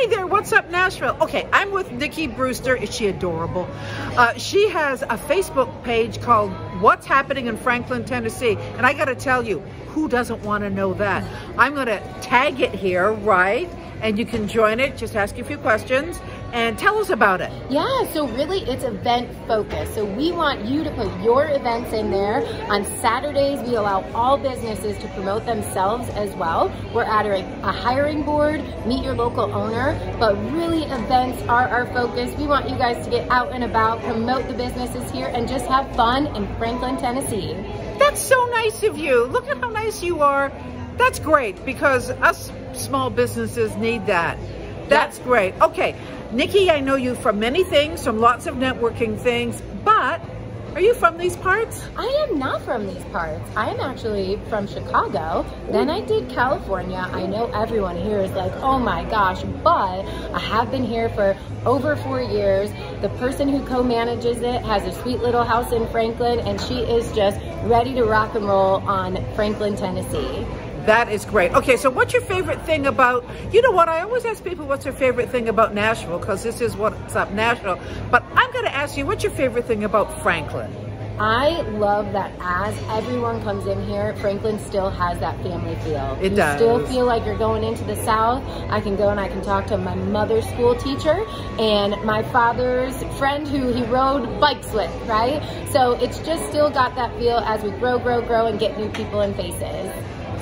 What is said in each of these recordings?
Hi there, what's up Nashville? Okay, I'm with Nicki Brewster. Is she adorable? Uh, she has a Facebook page called What's Happening in Franklin, Tennessee. And I gotta tell you, who doesn't wanna know that? I'm gonna tag it here, right? And you can join it, just ask you a few questions and tell us about it. Yeah, so really it's event focused. So we want you to put your events in there. On Saturdays, we allow all businesses to promote themselves as well. We're adding a hiring board, meet your local owner, but really events are our focus. We want you guys to get out and about, promote the businesses here, and just have fun in Franklin, Tennessee. That's so nice of you. Look at how nice you are. That's great because us small businesses need that. That's yep. great. Okay, Nicki, I know you from many things, from lots of networking things, but are you from these parts? I am not from these parts. I am actually from Chicago. Then I did California. I know everyone here is like, oh my gosh, but I have been here for over four years. The person who co-manages it has a sweet little house in Franklin and she is just ready to rock and roll on Franklin, Tennessee. That is great. Okay, so what's your favorite thing about, you know what, I always ask people what's their favorite thing about Nashville, because this is what's up Nashville, but I'm gonna ask you, what's your favorite thing about Franklin? I love that as everyone comes in here, Franklin still has that family feel. It you does. still feel like you're going into the South. I can go and I can talk to my mother's school teacher and my father's friend who he rode bikes with, right? So it's just still got that feel as we grow, grow, grow and get new people and faces.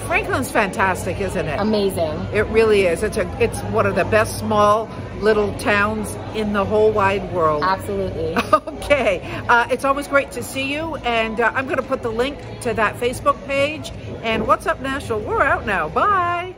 Franklin's fantastic, isn't it? Amazing. It really is. It's a it's one of the best small little towns in the whole wide world. Absolutely. Okay. Uh, it's always great to see you, and uh, I'm going to put the link to that Facebook page. And What's Up Nashville? We're out now. Bye.